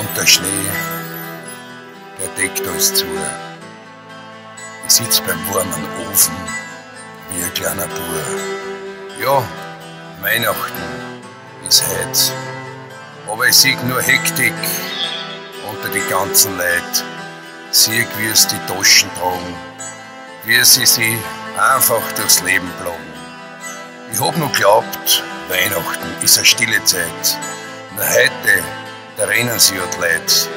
Und der Schnee, der deckt alles zu. Ich sitz beim warmen Ofen wie ein kleiner Bur. Ja, Weihnachten ist heut. Aber ich sehe nur Hektik unter die ganzen Leute. Sieh, wie es die Taschen tragen, wie sie sich einfach durchs Leben plagen. Ich hab nur glaubt, Weihnachten ist eine stille Zeit. Nur heute, da rennen sie halt Leute.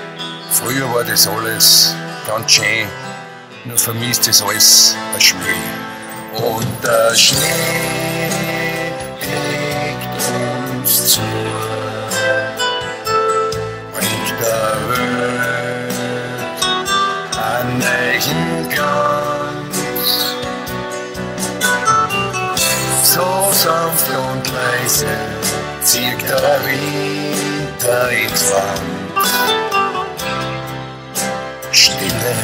Früher war das alles ganz schön, nur vermisst es alles ein Schmäh. Und der Schnee legt uns zu. Bringt der Welt einen neuen Glanz. So sanft und leise zieht der Winter ins Land. Stille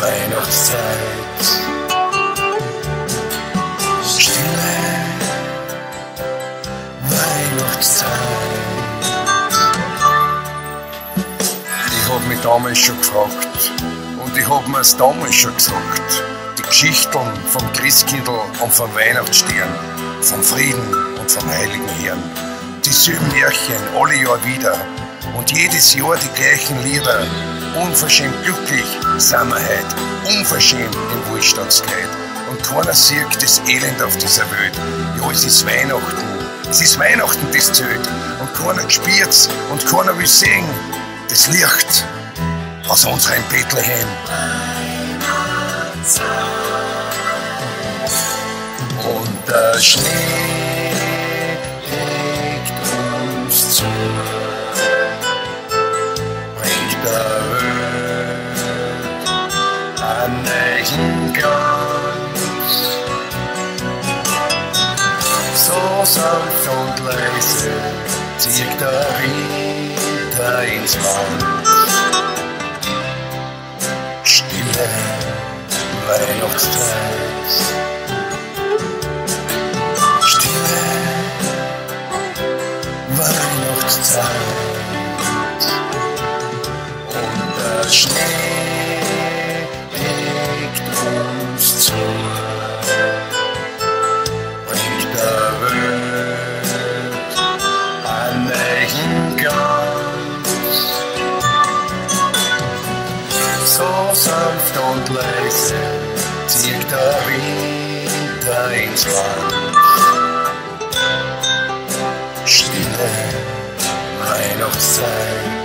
Weihnachtszeit. Stille Weihnachtszeit. Ich hab mich damals schon gefragt und ich hab mir's damals schon gesagt. Die Geschichten vom Christkindl und vom Weihnachtsstern, vom Frieden vom Heiligen Herrn. Dieselben Märchen alle Jahr wieder und jedes Jahr die gleichen Lieder. Unverschämt glücklich sind wir heut, unverschämt im Wohlstandskleid. Und keiner sieht das Elend auf dieser Welt. Ja, es ist Weihnachten, es ist Weihnachten, das zählt. Und keiner spürt's und keiner will sehen, das Licht aus unserem Bethlehem. Und der Schnee bringt der Welt einen neuen Glanz. So sanft und leise zieht der Winter ins Land. Stille Weihnachtszeit. Weihnachtszeit. Und der Schnee legt uns zu. Bringt der Welt neuen Glanz. So sanft und leise zieht der Winter ins Land. Stille Weihnachtszeit.